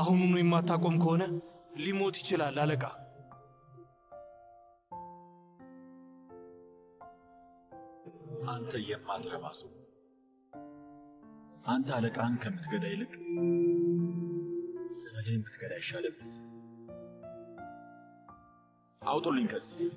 አሁኑኑ የማታቆም ከሆነ ሊሞት ይችላል አለቃ። አንተ የማትረባ ሰው፣ አንተ አለቃህን ከምትገዳ ይልቅ ዘመድህን ብትገዳ ይሻላል። አውጡልኝ ከዚህ።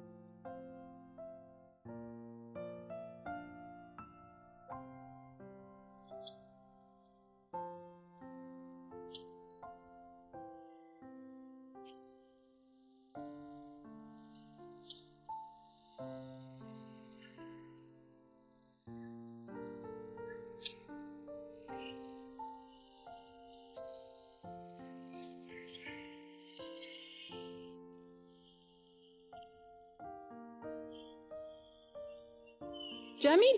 ጀሚል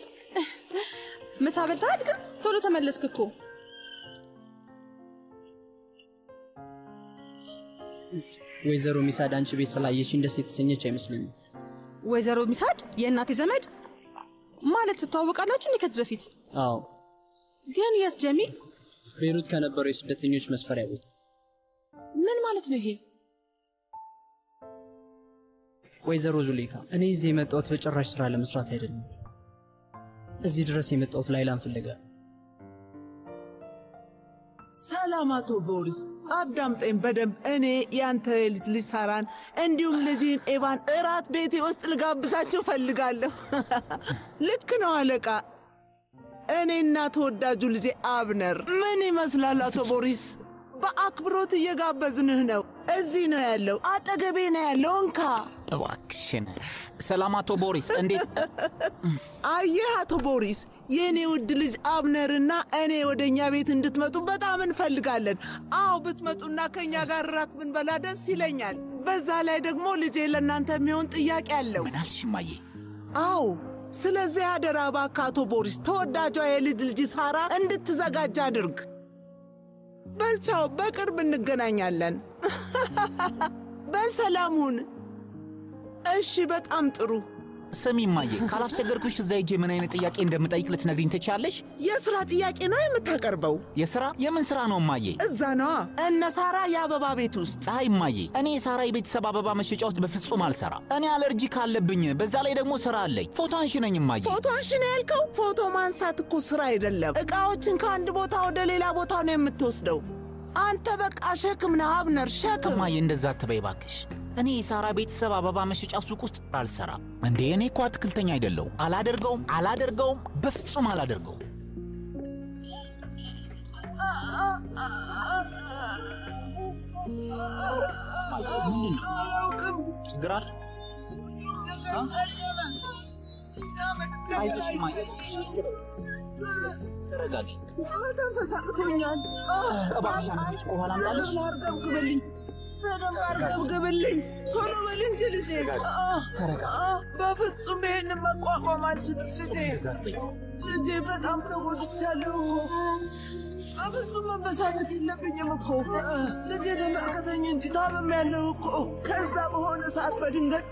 ምሳ በልተሃል? ግን ቶሎ ተመለስክ እኮ። ወይዘሮ ሚሳድ አንቺ ቤት ስላየችኝ ደስ የተሰኘች አይመስለኝም። ወይዘሮ ሚሳድ የእናቴ ዘመድ ማለት ትተዋወቃላችሁ እንዴ ከዚህ በፊት? አዎ፣ ግን የት ጀሚል? ቤይሩት ከነበረው የስደተኞች መስፈሪያ ቦታ። ምን ማለት ነው ይሄ? ወይዘሮ ዙሌካ፣ እኔ እዚህ የመጣሁት በጭራሽ ስራ ለመስራት አይደለም። እዚህ ድረስ የመጣሁት ላይላን ፍለጋ ነው። ሰላም አቶ ቦሪስ፣ አዳምጠኝ በደንብ። እኔ ያንተ ልጅ ልጅ ሳራን እንዲሁም ልጅህን ኤቫን እራት ቤቴ ውስጥ ልጋብዛቸው ፈልጋለሁ። ልክ ነው አለቃ። እኔና ተወዳጁ ልጄ አብነር ምን ይመስላል አቶ ቦሪስ? በአክብሮት እየጋበዝንህ ነው። እዚህ ነው ያለው፣ አጠገቤ ነው ያለው። እንካ እባክሽን። ሰላም አቶ ቦሪስ፣ እንዴት አየህ አቶ ቦሪስ፣ የእኔ ውድ ልጅ አብነርና እኔ ወደ እኛ ቤት እንድትመጡ በጣም እንፈልጋለን። አዎ ብትመጡና ከእኛ ጋር እራት ብንበላ ደስ ይለኛል። በዛ ላይ ደግሞ ልጄ ለእናንተ የሚሆን ጥያቄ አለው። ምን አልሽ እማዬ? አዎ ስለዚህ አደራ እባክህ አቶ ቦሪስ፣ ተወዳጇ የልጅ ልጅ ሳራ እንድትዘጋጅ አድርግ። በልቻው በቅርብ እንገናኛለን። በል ሰላም እሺ፣ በጣም ጥሩ። ስሚ እማዬ፣ ካላስቸገርኩሽ እዛ ሄጄ ምን አይነት ጥያቄ እንደምጠይቅ ልትነግሪኝ ትችያለሽ? የሥራ ጥያቄ ነው የምታቀርበው? የሥራ የምን ሥራ ነው እማዬ? እዛ ነዋ እነ ሳራ የአበባ ቤት ውስጥ። አይ እማዬ፣ እኔ የሳራ የቤተሰብ አበባ መሸጫ ውስጥ በፍጹም አልሰራ። እኔ አለርጂክ አለብኝ፣ በዛ ላይ ደግሞ ሥራ አለኝ። ፎቶ አንሺ ነኝ እማዬ። ፎቶ አንሺ ነው ያልከው? ፎቶ ማንሳት እኮ ሥራ አይደለም። ዕቃዎችን ከአንድ ቦታ ወደ ሌላ ቦታ ነው የምትወስደው። አንተ በቃ ሸክም ነህ አብነር፣ ሸክም። እማዬ እንደዛ አትበይ እባክሽ። እኔ የሳራ ቤተሰብ አበባ መሸጫ ሱቅ ውስጥ አልሰራ። እንዴ እኔ እኮ አትክልተኛ አይደለሁም። አላደርገውም፣ አላደርገውም፣ በፍጹም አላደርገውም። ችግር አለ? ተረጋጊ። መተንፈስ አቅቶኛል። እባክሽ ውሃ ላምጣልሽ? በደንብ አርገብግብልኝ፣ ቶሎ በል እንጂ ልጄ። በፍጹም ይሄንን መቋቋም አልችልም ልጄ። ልጄ በጣም ተጎድቻለሁ በፍጹም መበሳጨት የለብኝም እኮ ልጄ፣ ተመልከተኝ እንጂ ታምሜያለሁ እኮ። ከዛ በሆነ ሰዓት በድንገት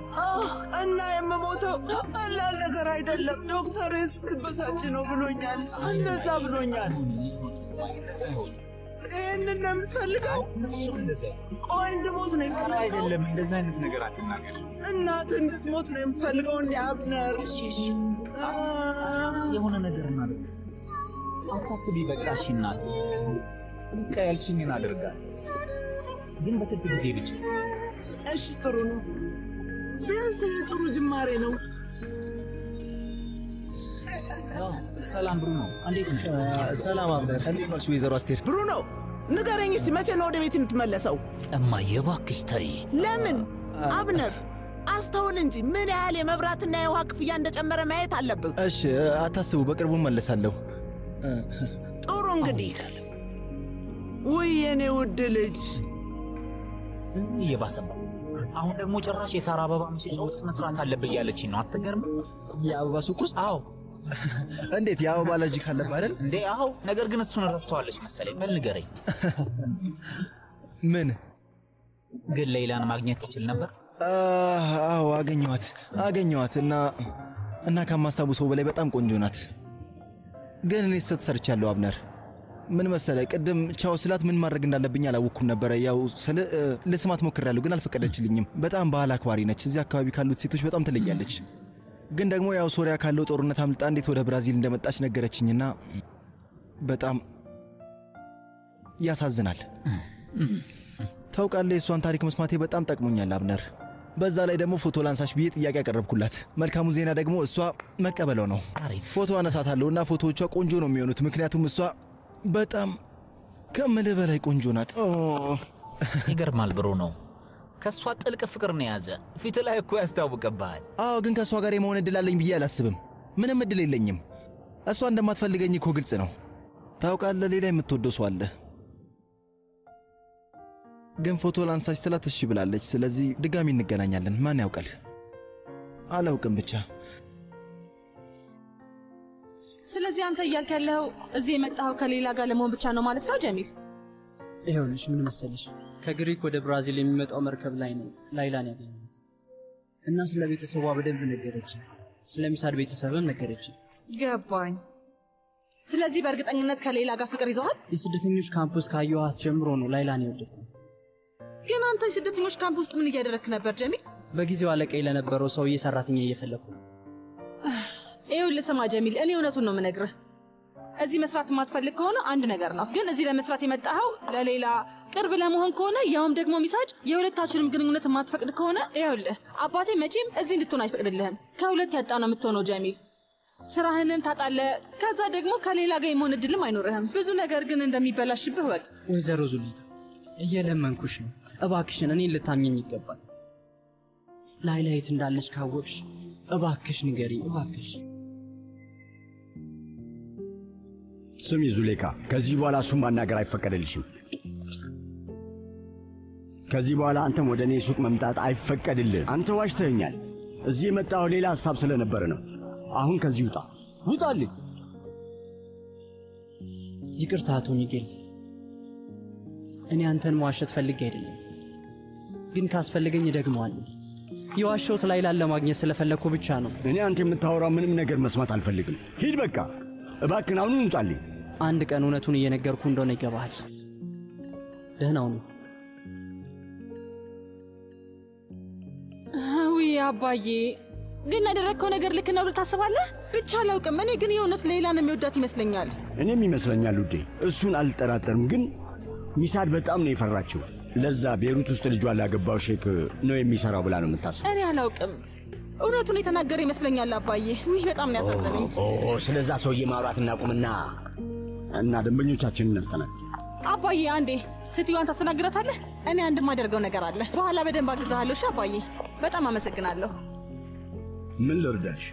እና የምሞተው ቀላል ነገር አይደለም። ዶክተር ስትበሳጭ ነው ብሎኛል። እንደዛ ብሎኛል። ይህንን ነው የምትፈልገው? ፍጹም አይሆንም። ቆይ እንድሞት ነው የምትፈልገው? አይደለም፣ እንደዛ አይነት ነገር አትናገር። እናት እንድትሞት ነው የምትፈልገው? እንዲ አብነር የሆነ ነገር እናደርግ። አታስቢ፣ በቃ እሺ እናቴ። በቃ ያልሽኝን አደርጋለሁ፣ ግን በትርፍ ጊዜ ብቻ። እሺ ጥሩ ነው። ቢያንስ ጥሩ ጅማሬ ነው። ሰላም ብሩኖ፣ እንዴት ነህ? ሰላም አብነር፣ እንዴት ዋልሽ ወይዘሮ አስቴር? ብሩኖ ንገረኝ እስቲ መቼ ነው ወደ ቤት የምትመለሰው? እማዬ እባክሽ ተይ። ለምን አብነር አስተውል እንጂ ምን ያህል የመብራትና የውሃ ክፍያ እንደጨመረ ማየት አለብህ። እሺ አታስቡ፣ በቅርቡ መለሳለሁ። ጥሩ እንግዲህ ውይ የኔ ውድ ልጅ እየባሰባት አሁን ደግሞ ጭራሽ የሳራ አበባ መሸጫ ውስጥ መስራት አለብህ እያለችኝ ነው። አትገርም? የአበባ ሱቅ ውስጥ? አዎ። እንዴት የአበባ አለርጂክ አለብህ አይደል? እንዴ አዎ። ነገር ግን እሱን ረስተዋለች መሰለኝ። በል ንገረኝ። ምን ግን ሌላን ማግኘት ትችል ነበር? አዎ አገኘኋት አገኘኋት እና እና ከማስታውሰው በላይ በጣም ቆንጆ ናት። ግን እኔ ስህተት ሰርቻለሁ አብነር። ምን መሰለ፣ ቅድም ቻው ስላት ምን ማድረግ እንዳለብኝ አላወቅኩም ነበረ። ያው ስለ ልስማት ሞክሬያለሁ፣ ግን አልፈቀደችልኝም። በጣም ባህል አክባሪ ነች። እዚህ አካባቢ ካሉት ሴቶች በጣም ትለያለች። ግን ደግሞ ያው ሶሪያ ካለው ጦርነት አምልጣ እንዴት ወደ ብራዚል እንደመጣች ነገረችኝና በጣም ያሳዝናል። ታውቃለህ፣ የእሷን ታሪክ መስማቴ በጣም ጠቅሞኛል አብነር። በዛ ላይ ደግሞ ፎቶ ላንሳሽ ብዬ ጥያቄ ያቀረብኩላት። መልካሙ ዜና ደግሞ እሷ መቀበለው ነው። ፎቶ አነሳታለሁ እና ፎቶዎቿ ቆንጆ ነው የሚሆኑት፣ ምክንያቱም እሷ በጣም ከምልህ በላይ ቆንጆ ናት። ይገርማል ብሩ ነው። ከእሷ ጥልቅ ፍቅር ነው የያዘ። ፊት ላይ እኮ ያስታውቅብሃል። አዎ፣ ግን ከእሷ ጋር የመሆን እድል አለኝ ብዬ አላስብም። ምንም እድል የለኝም። እሷ እንደማትፈልገኝ እኮ ግልጽ ነው። ታውቃለህ፣ ሌላ የምትወደው ሰው አለ። ግን ፎቶ ላንሳሽ ስላት እሺ ብላለች። ስለዚህ ድጋሚ እንገናኛለን። ማን ያውቃል? አላውቅም ብቻ ስለዚህ አንተ እያልክ ያለው እዚህ የመጣኸው ከላይላ ጋር ለመሆን ብቻ ነው ማለት ነው ጀሚል? ይኸውልሽ ምን መሰለሽ ከግሪክ ወደ ብራዚል የሚመጣው መርከብ ላይ ነው ላይላን ያገኘሁት እና ስለ ቤተሰቧ በደንብ ነገረች። ስለ ሚሳድ ቤተሰብም ነገረች። ገባኝ። ስለዚህ በእርግጠኝነት ከላይላ ጋር ፍቅር ይዞሃል። የስደተኞች ካምፕ ውስጥ ካየኋት ጀምሮ ነው ላይላን የወደድኳት። ግን አንተ የስደተኞች ካምፕ ውስጥ ምን እያደረግክ ነበር ጀሚል? በጊዜው አለቃዬ ለነበረው ሰውዬ ሰራተኛ እየፈለግኩ ነው። ይኸውልህ ስማ ጀሚል፣ እኔ እውነቱን ነው የምነግርህ። እዚህ መስራት የማትፈልግ ከሆነ አንድ ነገር ነው። ግን እዚህ ለመስራት የመጣኸው ለሌላ ቅርብ ለመሆን ከሆነ ያውም ደግሞ ሚሳጅ የሁለታችንም ግንኙነት የማትፈቅድ ከሆነ ይኸውልህ አባቴ መቼም እዚህ እንድትሆን አይፈቅድልህም። ከሁለት ያጣ ነው የምትሆነው ጀሚል። ስራህንም ታጣለህ። ከዛ ደግሞ ከሌላ ጋር የመሆን እድልም አይኖርህም። ብዙ ነገር ግን እንደሚበላሽብህ ወቅ ወይዘሮ ዙሊታ እየለመንኩሽ ነው፣ እባክሽን እኔን ልታምኘኝ ይገባል። ላይላ የት እንዳለች ካወቅሽ እባክሽ ንገሪኝ፣ እባክሽ። ስሚ ዙሌካ፣ ከዚህ በኋላ እሱን ማናገር አይፈቀደልሽም። ከዚህ በኋላ አንተም ወደ እኔ ሱቅ መምጣት አይፈቀድልህ። አንተ ዋሽተኸኛል። እዚህ የመጣው ሌላ ሐሳብ ስለነበረ ነው። አሁን ከዚህ ውጣ፣ ውጣልኝ። ይቅርታ አቶ ሚጌል፣ እኔ አንተን መዋሸት ፈልጌ አይደለም፣ ግን ካስፈልገኝ እደግመዋለሁ። የዋሸሁት ላይላን ለማግኘት ስለፈለግኩ ብቻ ነው። እኔ አንተ የምታወራው ምንም ነገር መስማት አልፈልግም። ሂድ በቃ፣ እባክን አሁኑን ውጣልኝ። አንድ ቀን እውነቱን እየነገርኩ እንደሆነ ይገባሃል። ደህናው ነው። አባዬ፣ ግን ያደረግከው ነገር ልክ ነው ብለህ ታስባለህ? ብቻ አላውቅም። እኔ ግን የእውነት ሌላን የሚወዳት ይመስለኛል። እኔም ይመስለኛል ውዴ፣ እሱን አልጠራጠርም። ግን ሚሳድ በጣም ነው የፈራችው። ለዛ ቤሩት ውስጥ ልጇን ላገባው ሼክ ነው የሚሰራው ብላ ነው የምታስብ። እኔ አላውቅም። እውነቱን የተናገረ ይመስለኛል አባዬ። ውይ በጣም ነው ያሳዘነኝ። ስለዛ ሰውዬ ማውራት እናቁምና እና ደንበኞቻችንን እናስተናግድ። አባዬ አንዴ ሴትዮዋን ታስተናግዳታለህ? እኔ አንድ ማደርገው ነገር አለ። በኋላ በደንብ አግዛሃለሁ። አባዬ፣ በጣም አመሰግናለሁ። ምን ልርዳሽ?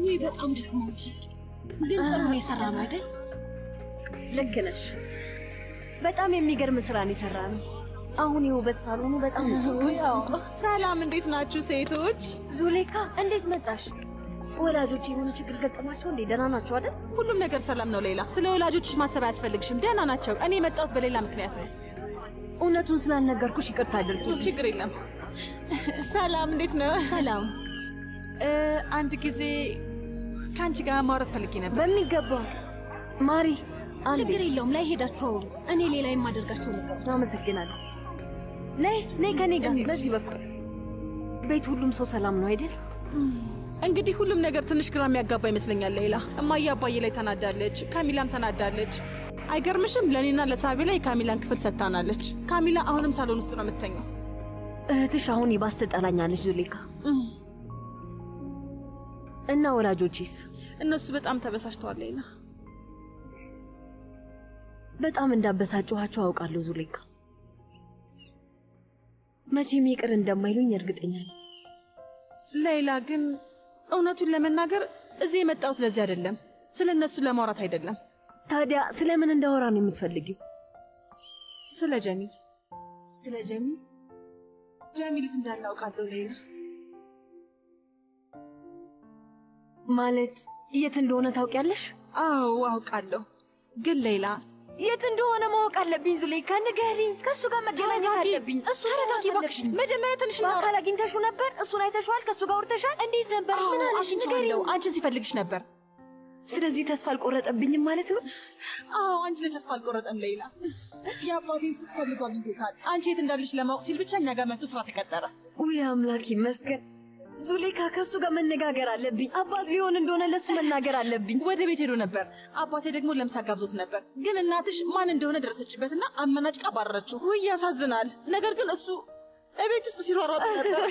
ይህ በጣም ደክሞኛል፣ ግን ጥሩ ነው የሰራ ነው አይደል? ልክ ነሽ። በጣም የሚገርም ስራ ነው የሰራ ነው። አሁን የውበት ሳሎኑ በጣም ነው። ሰላም፣ እንዴት ናችሁ ሴቶች? ዙሌካ እንዴት መጣሽ? ወላጆች የሆነ ችግር ገጠማቸው እንዴ? ደህና ናቸው አይደል? ሁሉም ነገር ሰላም ነው። ሌላ ስለ ወላጆችሽ ማሰብ አያስፈልግሽም። ደህና ናቸው። እኔ የመጣሁት በሌላ ምክንያት ነው። እውነቱን ስላልነገርኩሽ ይቅርታ አድርጊ። ችግር የለም። ሰላም፣ እንዴት ነው? ሰላም። አንድ ጊዜ ከአንቺ ጋር ማውራት ፈልጌ ነበር። በሚገባ ማሪ፣ ችግር የለውም። ላይ ሄዳችሁ አውሩ። እኔ ሌላ የማደርጋቸው ነገሮች። አመሰግናለሁ። ነይ ነይ፣ ከኔ ጋር በዚህ በኩል ቤት ሁሉም ሰው ሰላም ነው አይደል? እንግዲህ ሁሉም ነገር ትንሽ ግራ የሚያጋባ ይመስለኛል። ሌላ እማዬ አባዬ ላይ ተናዳለች፣ ካሚላም ተናዳለች። አይገርምሽም? ለእኔና ለሳቤ ላይ የካሚላን ክፍል ሰጥታናለች። ካሚላ አሁንም ሳሎን ውስጥ ነው የምትተኘው። እህትሽ አሁን ይባስ ትጠላኛለች ዙሌካ። እና ወላጆችስ? እነሱ በጣም ተበሳጭተዋል። ሌላ በጣም እንዳበሳጭኋቸው አውቃለሁ ዙሌካ። መቼም ይቅር እንደማይሉኝ እርግጠኛ ነኝ። ሌላ ግን እውነቱን ለመናገር እዚህ የመጣሁት ለዚህ አይደለም፣ ስለ እነሱ ለማውራት አይደለም። ታዲያ ስለምን እንዳወራ ነው የምትፈልጊው? ስለ ጀሚል። ስለ ጀሚል? ጀሚልት እንዳለ አውቃለሁ ሌላ ማለት የት እንደሆነ ታውቂያለሽ? አዎ አውቃለሁ። ግን ሌላ የት እንደሆነ ማወቅ አለብኝ። ዙሌይካ ንገሪኝ። ከእሱ ጋር መገናኘት አለብኝ። እሱ ተረጋጊ እባክሽ። መጀመሪያ ትንሽ በአካል አግኝተሽው ነበር? እሱን አይተሽዋል? ከእሱ ጋር ወርተሻል? እንዴት ነበር? ምን አለሽ? ንገሪኝ። አንቺን ሲፈልግሽ ነበር። ስለዚህ ተስፋ አልቆረጠብኝም ማለት ነው? አዎ አንቺ ላይ ተስፋ አልቆረጠም ሌላ። የአባቴን ሱቅ ፈልጎ አግኝቶታል። አንቺ የት እንዳለሽ ለማወቅ ሲል ብቻ እኛ ጋር መጥቶ ስራ ተቀጠረ። ውይ አምላክ ይመስገን። ዙሌይካ ከእሱ ጋር መነጋገር አለብኝ። አባት ሊሆን እንደሆነ ለእሱ መናገር አለብኝ። ወደ ቤት ሄዶ ነበር። አባቴ ደግሞ ለምሳ ጋብዞት ነበር። ግን እናትሽ ማን እንደሆነ ደረሰችበትና አመናጭቃ ባረረችው። ውይ ያሳዝናል። ነገር ግን እሱ እቤት ውስጥ ሲሯሯጥ ነበር።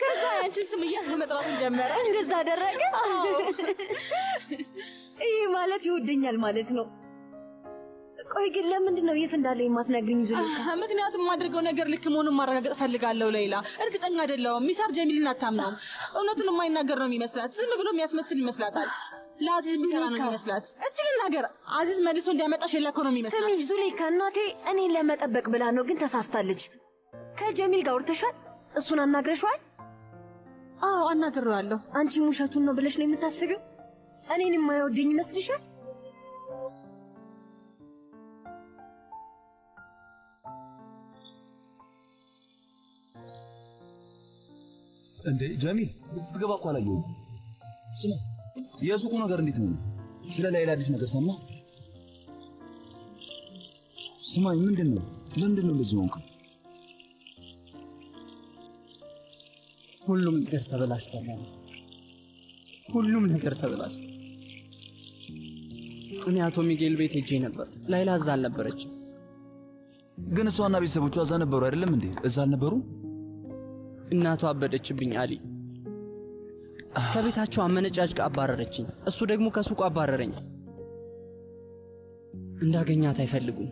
ከዛ ያንቺን ስም መጥራቱን ጀመረ። እንደዛ አደረገ። ይህ ማለት ይወደኛል ማለት ነው። ቆይ ግን ለምንድን ነው የት እንዳለ የማትነግሪኝ ዙሌይካ? ምክንያቱም የማደርገው ነገር ልክ መሆኑን ማረጋገጥ ፈልጋለሁ። ሌላ እርግጠኛ አይደለሁም። ሚሳር ጀሚልን አታምነውም። እውነቱን የማይናገር ነው የሚመስላት። ዝም ብሎ የሚያስመስል ይመስላታል። ለአዚዝ የሚሰራ ነው የሚመስላት። እስቲ ልናገር፣ አዚዝ መልሶ እንዲያመጣሽ የላከ ነው የሚመስላት። ስሚ ዙሌይካ፣ እናቴ እኔን ለመጠበቅ ብላ ነው፣ ግን ተሳስታለች። ከጀሚል ጋር ወርተሻል? እሱን አናግረሽዋል? አዎ አናግሬዋለሁ። አንቺም ውሸቱን ነው ብለሽ ነው የምታስቢው? እኔን የማይወደኝ ይመስልሻል? እንዴ ጀሚል ስትገባ እኮ አላየሁም። ስማ የሱቁ ነገር እንዴት ነው? ስለ ላይላ አዲስ ነገር ሰማ? ስማኝ፣ ምንድን ነው? ለምንድን ነው እንደዚህ ሆንክ? ሁሉም ነገር ተበላሽቷል። ሁሉም ነገር ተበላሽቷል። እኔ አቶ ሚጌል ቤት ሄጄ ነበር። ላይላ እዛ አልነበረችም። ግን እሷና ቤተሰቦቿ እዛ ነበሩ አይደለም እንዴ? እዛ አልነበሩ? እናቷ አበደችብኝ አሊ። ከቤታቸው አመነጫጭቃ አባረረችኝ። እሱ ደግሞ ከሱቁ አባረረኝ። እንዳገኛት አይፈልጉም።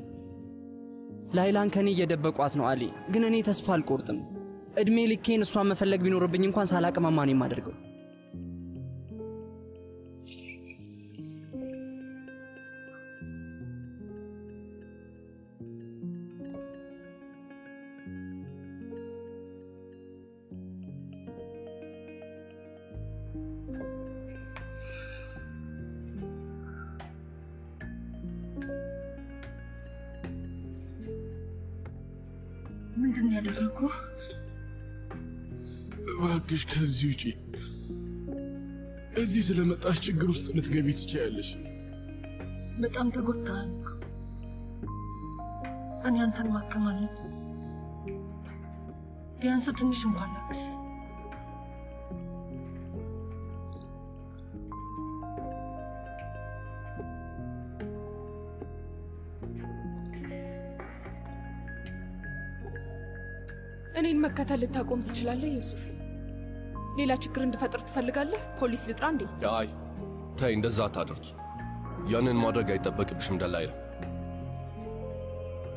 ላይላን ከኔ እየደበቋት ነው አሊ። ግን እኔ ተስፋ አልቆርጥም። እድሜ ልኬን እሷን መፈለግ ቢኖርብኝ እንኳን ሳላቅማማ ነው የማደርገው። ያደረኩ? እባክሽ ከዚህ ውጪ። እዚህ ስለመጣሽ ችግር ውስጥ ልትገቢ ትችያለሽ። በጣም ተጎድተሃል እኔ አንተን ማከም አለብን። ቢያንስ ትንሽ እንኳን ላግዝ። እኔን መከተል ልታቆም ትችላለህ ዩሱፍ? ሌላ ችግር እንድፈጥር ትፈልጋለህ? ፖሊስ ልጥራ እንዴ? አይ ተይ፣ እንደዛ አታድርጊ። ያንን ማድረግ አይጠበቅብሽም ደላይላ።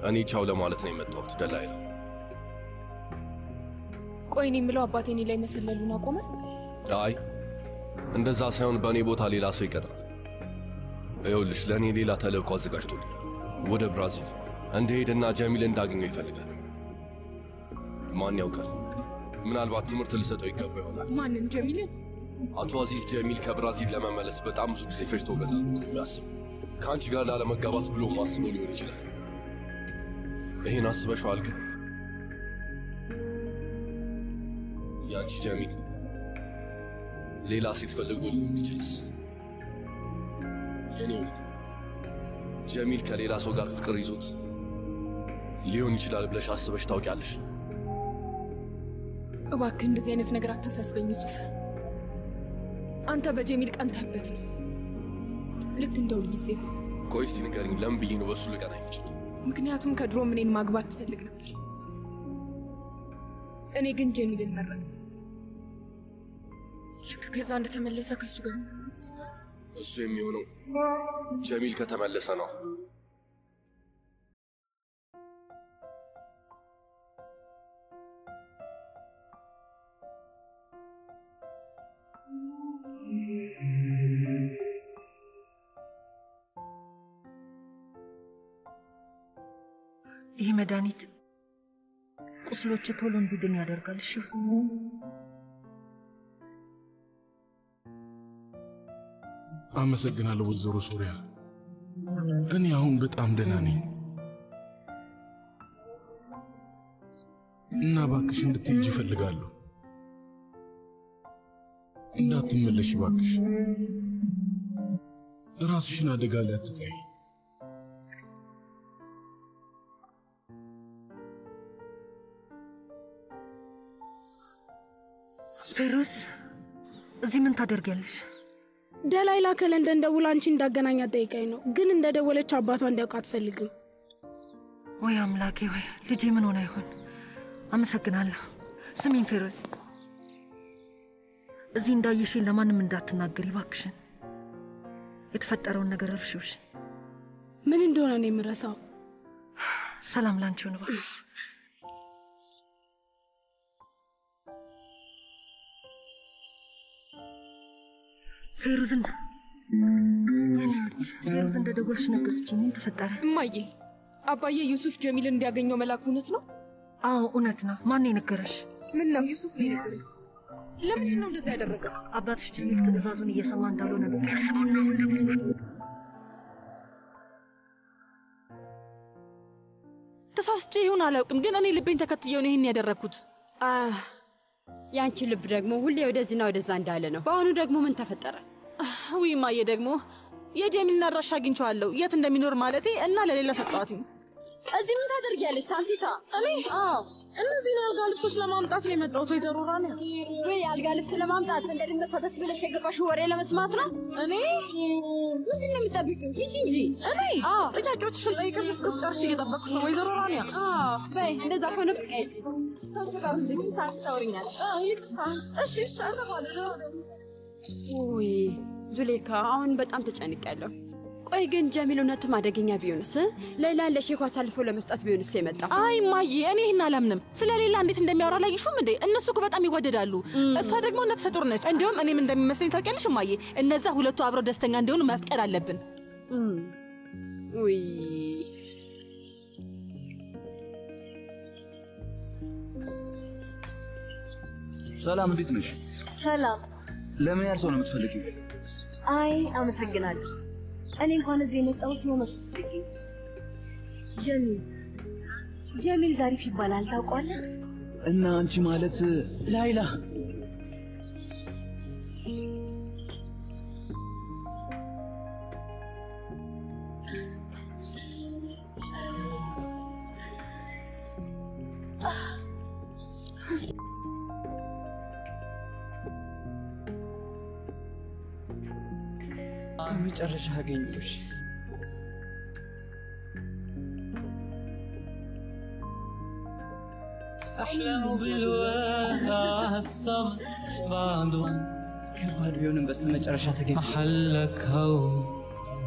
እኔ ቻው ለማለት ነው የመጣሁት ደላይላ። ቆይ እኔ የምለው አባቴ እኔ ላይ መሰለሉን አቆመ? አይ እንደዛ ሳይሆን በእኔ ቦታ ሌላ ሰው ይቀጥራል። ይኸውልሽ ለእኔ ሌላ ተልእኮ አዘጋጅቶልኛል። ወደ ብራዚል እንደሄድና ጀሚል እንዳገኘው ይፈልጋል። ማን ያውቃል? ምናልባት ትምህርት ልሰጠው ይገባ ይሆናል። ማንን? ጀሚልን? አቶ አዚዝ ጀሚል ከብራዚል ለመመለስ በጣም ብዙ ጊዜ ፈጅቶበታል ብሎ የሚያስብ ከአንቺ ጋር ላለመጋባት ብሎ ማስበው ሊሆን ይችላል። ይህን አስበሽዋል? ግን የአንቺ ጀሚል ሌላ ሴት ፈልጎ ሊሆን ቢችልስ? የኔ ጀሚል ከሌላ ሰው ጋር ፍቅር ይዞት ሊሆን ይችላል ብለሽ አስበሽ ታውቂያለሽ? እባክህ እንደዚህ አይነት ነገር አታሳስበኝ ዩሱፍ። አንተ በጀሚል ቀንተህበት ነው፣ ልክ እንደ ሁልጊዜው። ቆይ እስቲ ንገሪኝ፣ ለምን ብዬ ነው በሱ ልቀና ይችል? ምክንያቱም ከድሮም እኔን ማግባት ትፈልግ ነበር። እኔ ግን ጀሚልን መረጥኩ። ልክ ከዛ እንደተመለሰ ከእሱ ጋር እሱ የሚሆነው ጀሚል ከተመለሰ ነው። ይህ መድኃኒት ቁስሎች ቶሎ እንዲድን ያደርጋል። እሺ አመሰግናለሁ ወይዘሮ ሶሪያ። እኔ አሁን በጣም ደህና ነኝ እና ባክሽ እንድትሄጂ እፈልጋለሁ። እንዳትመለሽ ባክሽ። ራስሽን አደጋ ላይ አትጣይ። ፌሩስ፣ እዚህ ምን ታደርጊያለሽ? ደላይላ ከለንደን ደውላ አንቺ እንዳገናኛት ጠይቃኝ ነው፣ ግን እንደደወለች አባቷ እንዲያውቅ አትፈልግም። ወይ አምላኬ፣ ወይ ልጄ ምን ሆነ ይሆን? አመሰግናለሁ። ስሚኝ ፌሩስ፣ እዚህ እንዳየሽኝ ለማንም እንዳትናገሪ እባክሽን። የተፈጠረውን ነገር እርሺውሽ። ምን እንደሆነ ነው የምረሳው። ሰላም ላንቺ ይሁን እባክሽ። ውድ ፌሩዝ እንደ ደወልሽ ነገረችኝ። ምን ተፈጠረ? እማዬ፣ አባዬ ዩሱፍ ጀሚልን እንዲያገኘው መላኩ እውነት ነው? አዎ እውነት ነው። ማን የነገረሽ? ምን ነው ዩሱፍ ነው የነገረኝ። ለምንድን ነው እንደዛ ያደረገው? አባትሽ ጀሚል ትዕዛዙን እየሰማ እንዳልሆነ ነው የሚያስበው። ተሳስቼ ይሁን አላውቅም፣ ግን እኔ ልቤን ተከትየው ነው ይህን ያደረግኩት። ያንቺ ልብ ደግሞ ሁሌ ወደዚህና ወደዛ እንዳለ ነው። በአሁኑ ደግሞ ምን ተፈጠረ? ውይ ማየ ደግሞ የጀሚልን አድራሻ አግኝቼዋለሁ። የት እንደሚኖር ማለቴ እና ለሌላ ሰጠዋትኝ። እዚህ ምን ታደርጊያለሽ ሳንቲታ? እኔ እነዚህን አልጋ ልብሶች ለማምጣት ነው የመጣሁት ወይዘሮ ራንያ። ወይ አልጋ ልብስ ለማምጣት እንደ ድመት ሰተት ብለሽ የገባሽው ወሬ ለመስማት ነው? እኔ ምንድን ነው የምጠብቂው? ሂጂ እንጂ። እኔ ጥያቄዎችሽን ጠይቀሽ እስክትጨርሽ እየጠበቅሽ ነው ወይዘሮ ራንያ። በይ እንደዛ ከሆነ በቃ ሂጂ። ታወሪኛለሽ። ይቅርታ። እሺ እሺ፣ አልተባለ ውይ ዙሌካ፣ አሁን በጣም ተጨንቄያለሁ። ቆይ ግን ጀሚል እውነትም አደገኛ ቢሆንስ? ሌላን ለሼኩ አሳልፎ ለመስጠት ቢሆንስ የመጣው? አይ ማዬ፣ እኔ ይህን አላምንም። ስለ ሌላ እንዴት እንደሚያወራ ላይሹም እንዴ? እነሱ እኮ በጣም ይወደዳሉ። እሷ ደግሞ ነፍሰ ጡር ነች። እንዲሁም እኔም እንደሚመስለኝ ታውቂያለሽ ማዬ፣ እነዛ ሁለቱ አብረው ደስተኛ እንዲሆኑ መፍቀድ አለብን። ውይ ሰላም፣ እንዴት ነሽ? ሰላም። ለምን ያህል ሰው ነው የምትፈልጊው? አይ አመሰግናለሁ። እኔ እንኳን እዚህ የመጣሁት የሆነ ሰው ፈልጌ ጀሚል ጀሚል ዛሪፍ ይባላል ታውቋለህ? እና አንቺ ማለት ላይላ? በመጨረሻ አገኘሁሽ። أحلم بالوفا الصمت بعد ከባድ ቢሆንም በስተመጨረሻ ተገኘ። محلك هو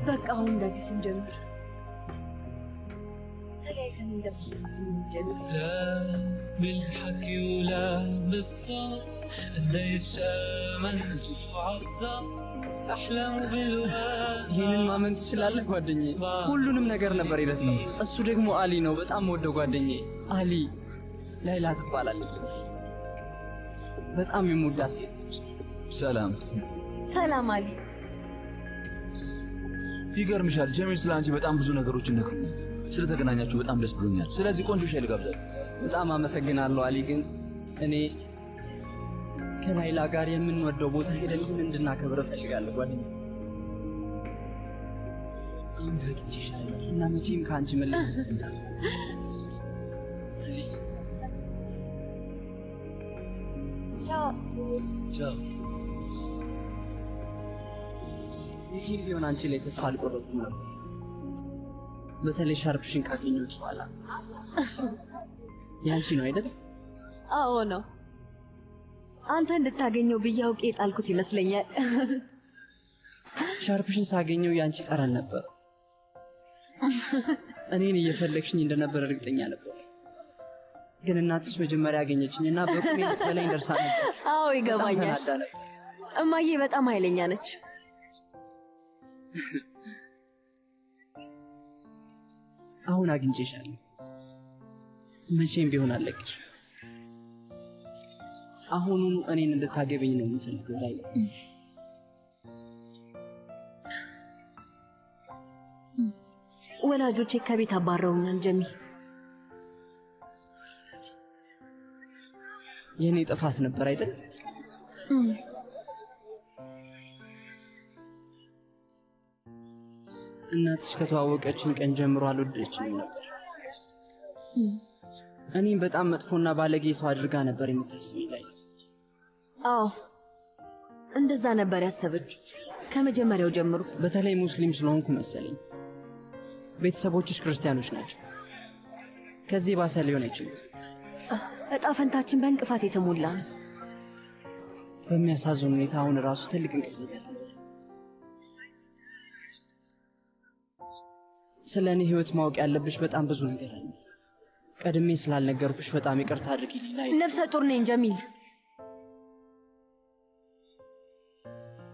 በቃ አሁን እንደ አዲስ እንጀምር። ተለያይተን እንደምንጀምር ጀሚል። لا بالحكي ولا بالصوت قديش آمنت وعظمت أحلم بالوفا ይህንን ማመን ትችላለህ ጓደኛዬ? ሁሉንም ነገር ነበር የረሳሁት። እሱ ደግሞ አሊ ነው፣ በጣም ወደው ጓደኛዬ። አሊ ላይላ ትባላለች። በጣም የምወዳት ሴት ነች። ሰላም። ሰላም አሊ። ይገርምሻል፣ ጀሚል ስለ አንቺ በጣም ብዙ ነገሮችን ነግሮኛል። ስለተገናኛችሁ በጣም ደስ ብሎኛል። ስለዚህ ቆንጆ ሻይ ልጋብዛችሁ። በጣም አመሰግናለሁ አሊ። ግን እኔ ከላይላ ጋር የምንወደው ቦታ ሄደን ግን እንድናከብር እፈልጋለሁ ጓደኛዬ። አሁን አግኝቼሻለሁ እና መቼም ከአንቺ ቻው። መቼም ቢሆን አንቺ ላይ ተስፋ አልቆረጥኩም ነበር። በተለይ ሻርፕሽን ካገኘሁት በኋላ ያንቺ ነው አይደል? አዎ ነው። አንተ እንድታገኘው ብዬ አውቄ የጣልኩት ይመስለኛል። ሻርፕሽን ሳገኘው ያንቺ ቀረን ነበር። እኔን እየፈለግሽኝ እንደነበር እርግጠኛ ነበር። ግን እናትሽ መጀመሪያ ያገኘችኝ እና በቁሜ ልትበላኝ ደርሳ ነበር። አዎ ይገባኛል። እማዬ በጣም ኃይለኛ ነች። አሁን አግኝቼሻለሁ። መቼም ቢሆን አለቅሽ። አሁኑን እኔን እንድታገቢኝ ነው የምፈልገው ላይላ። ወላጆቼ ከቤት አባረውኛል ጀሚል። የእኔ ጥፋት ነበር አይደል? እናትሽ ከተዋወቀችን ቀን ጀምሮ አልወደደችኝም ነበር። እኔም በጣም መጥፎና ባለጌ ሰው አድርጋ ነበር የምታስበኝ ላይ አዎ እንደዛ ነበር ያሰበችው ከመጀመሪያው ጀምሮ። በተለይ ሙስሊም ስለሆንኩ መሰለኝ። ቤተሰቦችሽ ክርስቲያኖች ናቸው። ከዚህ ባሰ ሊሆን አይችልም። እጣ ፈንታችን በእንቅፋት የተሞላ ነው። በሚያሳዝን ሁኔታ አሁን ራሱ ትልቅ እንቅፋት አለ። ስለ እኔ ህይወት ማወቅ ያለብሽ በጣም ብዙ ነገር አለ። ቀድሜ ስላልነገርኩሽ በጣም ይቅርታ አድርጊልኝ ላይ ነፍሰ ጡር ነኝ ጀሚል።